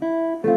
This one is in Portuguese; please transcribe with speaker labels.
Speaker 1: Música